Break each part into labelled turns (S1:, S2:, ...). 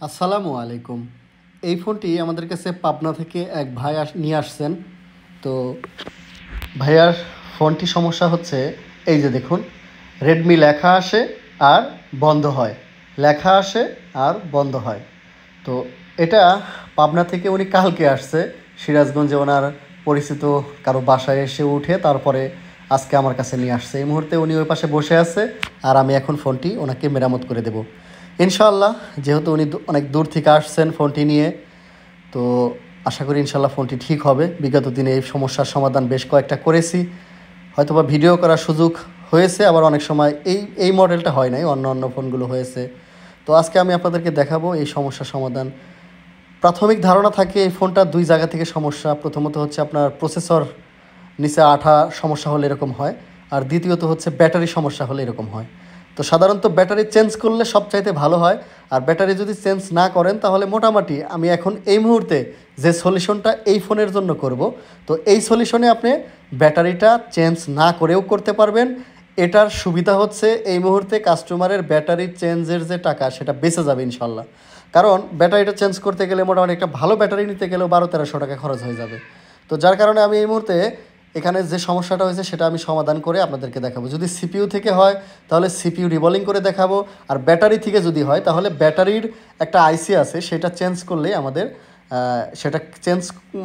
S1: আসসালামু আলাইকুম। এই ফোনটি আমাদের কাছে পাবনা থেকে এক ভাই আস, নিয়ে আসছেন। তো ভাইয়ার ফোনটি সমস্যা হচ্ছে, এই যে দেখুন রেডমি লেখা আসে আর বন্ধ হয়। লেখা আসে আর বন্ধ হয়। তো এটা পাবনা থেকে উনি কালকে আসছে, সিরাজগঞ্জে ওনার পরিচিত কারও বাসায় এসে উঠে তারপরে আজকে আমার কাছে নিয়ে আসছে। এই মুহূর্তে উনি ওই পাশে বসে আছে আর আমি এখন ফোনটি ওনাকে মেরামত করে দেব। ইনশাআল্লাহ, যেহেতু উনি অনেক দূর থেকে আসছেন ফোনটি নিয়ে, তো আশা করি ইনশাল্লাহ ফোনটি ঠিক হবে। বিগত দিনে এই সমস্যার সমাধান বেশ কয়েকটা করেছি। হয়তোবা ভিডিও করার সুযোগ হয়েছে, আবার অনেক সময় এই এই মডেলটা হয় নাই, অন্য অন্য ফোনগুলো হয়েছে। তো আজকে আমি আপনাদেরকে দেখাবো এই সমস্যার সমাধান। প্রাথমিক ধারণা থাকে এই ফোনটা দুই জায়গা থেকে সমস্যা। প্রথমত হচ্ছে আপনার প্রসেসর নিচে আঠা সমস্যা হলে এরকম হয়, আর দ্বিতীয়ত হচ্ছে ব্যাটারি সমস্যা হলে এরকম হয়। তো সাধারণত ব্যাটারি চেঞ্জ করলে সবচাইতে ভালো হয়। আর ব্যাটারি যদি চেঞ্জ না করেন, তাহলে মোটামুটি আমি এখন এই মুহূর্তে যে সলিউশনটা এই ফোনের জন্য করব, তো এই সলিউশনে আপনি ব্যাটারিটা চেঞ্জ না করেও করতে পারবেন। এটার সুবিধা হচ্ছে এই মুহূর্তে কাস্টমারের ব্যাটারি চেঞ্জের যে টাকা, সেটা বেঁচে যাবে ইনশাল্লাহ। কারণ ব্যাটারিটা চেঞ্জ করতে গেলে মোটামুটি একটা ভালো ব্যাটারি নিতে গেলেও বারো তেরোশো টাকা খরচ হয়ে যাবে। তো যার কারণে আমি এই মুহূর্তে এখানে যে সমস্যাটা হয়েছে সেটা আমি সমাধান করে আপনাদেরকে দেখাবো। যদি সিপিইউ থেকে হয়, তাহলে সিপিইউ রিবলিং করে দেখাবো। আর ব্যাটারি থেকে যদি হয়, তাহলে ব্যাটারির একটা আইসি আছে, সেটা চেঞ্জ করলেই আমাদের সেটা চেঞ্জ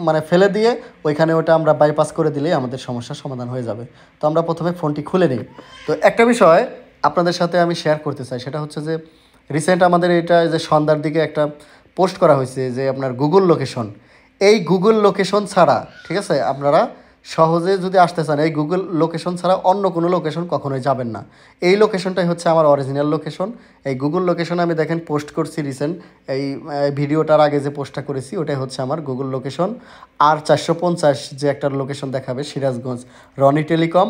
S1: মানে ফেলে দিয়ে ওইখানে ওটা আমরা বাইপাস করে দিলেই আমাদের সমস্যার সমাধান হয়ে যাবে। তো আমরা প্রথমে ফোনটি খুলে নিই। তো একটা বিষয় আপনাদের সাথে আমি শেয়ার করতে চাই, সেটা হচ্ছে যে রিসেন্ট আমাদের এটা যে সন্ধ্যার দিকে একটা পোস্ট করা হয়েছে যে আপনার গুগল লোকেশন এই গুগল লোকেশন ছাড়া, ঠিক আছে, আপনারা সহজে যদি আসতে চান, এই গুগল লোকেশন ছাড়া অন্য কোনো লোকেশন কখনোই যাবেন না। এই লোকেশনটাই হচ্ছে আমার অরিজিনাল লোকেশন এই গুগল লোকেশন আমি দেখেন পোস্ট করছি রিসেন্ট এই ভিডিওটার আগে যে পোস্টটা করেছি, ওটাই হচ্ছে আমার গুগল লোকেশন আর চারশো পঞ্চাশ যে একটা লোকেশন দেখাবে, সিরাজগঞ্জ রনি টেলিকম।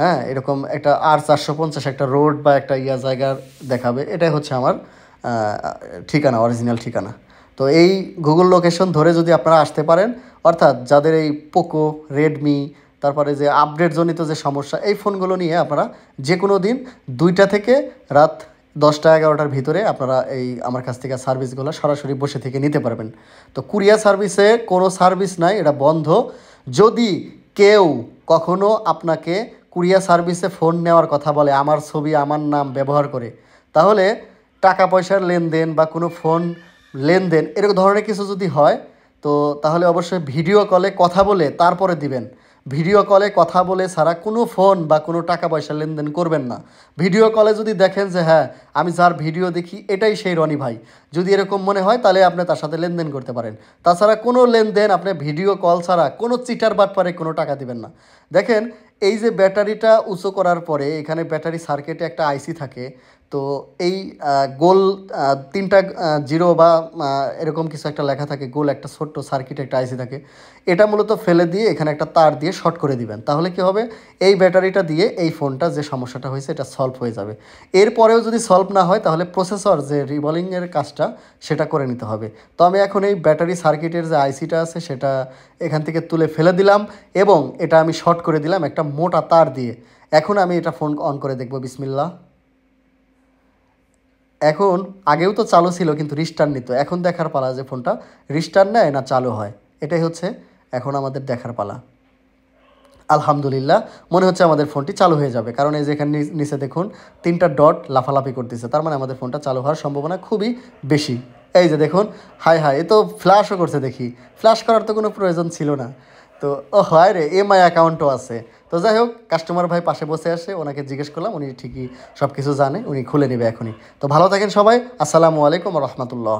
S1: হ্যাঁ এরকম একটা আর চারশো পঞ্চাশ একটা রোড বা একটা ইয়া জায়গার দেখাবে, এটাই হচ্ছে আমার ঠিকানা অরিজিনাল ঠিকানা। তো এই গুগল লোকেশন ধরে যদি আপনারা আসতে পারেন অর্থাৎ যাদের এই পোকো, রেডমি, তারপরে যে আপডেট জনিত যে সমস্যা, এই ফোনগুলো নিয়ে আপনারা যে কোনো দিন দুইটা থেকে রাত দশটা, এগারোটার ভিতরে আপনারা এই আমার কাছ থেকে সার্ভিসগুলো সরাসরি বসে থেকে নিতে পারবেন। তো কুরিয়ার সার্ভিসে কোনো সার্ভিস নাই, এটা বন্ধ। যদি কেউ কখনো আপনাকে কুরিয়ার সার্ভিসে ফোন নেওয়ার কথা বলে, আমার ছবি, আমার নাম ব্যবহার করে, তাহলে টাকা পয়সার লেনদেন বা কোনো ফোন লেনদেন, এরকম ধরনের কিছু যদি হয় তো তাহলে অবশ্যই ভিডিও কলে কথা বলে তারপরে দিবেন। ভিডিও কলে কথা বলে ছাড়া কোনো ফোন বা কোনো টাকা পয়সা লেনদেন করবেন না। ভিডিও কলে যদি দেখেন যে হ্যাঁ আমি যার ভিডিও দেখি, এটাই সেই রনি ভাই। যদি এরকম মনে হয়, তাহলে আপনি তার সাথে লেনদেন করতে পারেন। তাছাড়া কোনো লেনদেন আপনি ভিডিও কল ছাড়া কোনো চিটার বাটপারে কোনো টাকা দিবেন না। দেখেন, এই যে ব্যাটারিটা উঁচু করার পরে, এখানে ব্যাটারি সার্কিটে একটা আইসি থাকে। তো এই গোল তিনটা জিরো বা এরকম কিছু একটা লেখা থাকে, গোল একটা ছোট্ট সার্কিট একটা আইসি থাকে, এটা মূলত ফেলে দিয়ে এখানে একটা তার দিয়ে শর্ট করে দিবেন। তাহলে কি হবে? এই ব্যাটারিটা দিয়ে এই ফোনটা যে সমস্যাটা হয়েছে, এটা সলভ হয়ে যাবে। এরপরেও যদি সলভ না হয়, তাহলে প্রসেসর যে রিভলিংয়ের কাজটা, সেটা করে নিতে হবে। তো আমি এখন এই ব্যাটারি সার্কিটের যে আইসিটা আছে, সেটা এখান থেকে তুলে ফেলে দিলাম এবং এটা আমি শর্ট করে দিলাম একটা মোটা তার দিয়ে। এখন আমি এটা ফোন অন করে দেখব বিসমিল্লা এখন আগেও তো চালু ছিল কিন্তু রিস্টার্ট নিত। এখন দেখার পালা যে ফোনটা রিস্টার্ট নেয় না চালু হয়। এটাই হচ্ছে এখন আমাদের দেখার পালা। আলহামদুলিল্লাহ, মনে হচ্ছে আমাদের ফোনটি চালু হয়ে যাবে। কারণ এই যে এখানে নিচে দেখুন, তিনটা ডট লাফালাফি করতেছে। তার মানে আমাদের ফোনটা চালু হওয়ার সম্ভাবনা খুবই বেশি। এই যে দেখুন হাই হাই এ তো ফ্ল্যাশও করছে দেখি। ফ্ল্যাশ করার তো কোনো প্রয়োজন ছিল না। তো, ও হয় রে এমআই অ্যাকাউন্টও আছে। তো যাই হোক কাস্টমার ভাই পাশে বসে আসে, ওনাকে জিজ্ঞেস করলাম, উনি ঠিকই সব কিছু জানে, উনি খুলে নেবে এখনই। তো ভালো থাকেন সবাই, আসসালামু আলাইকুম রহমতুল্লাহ।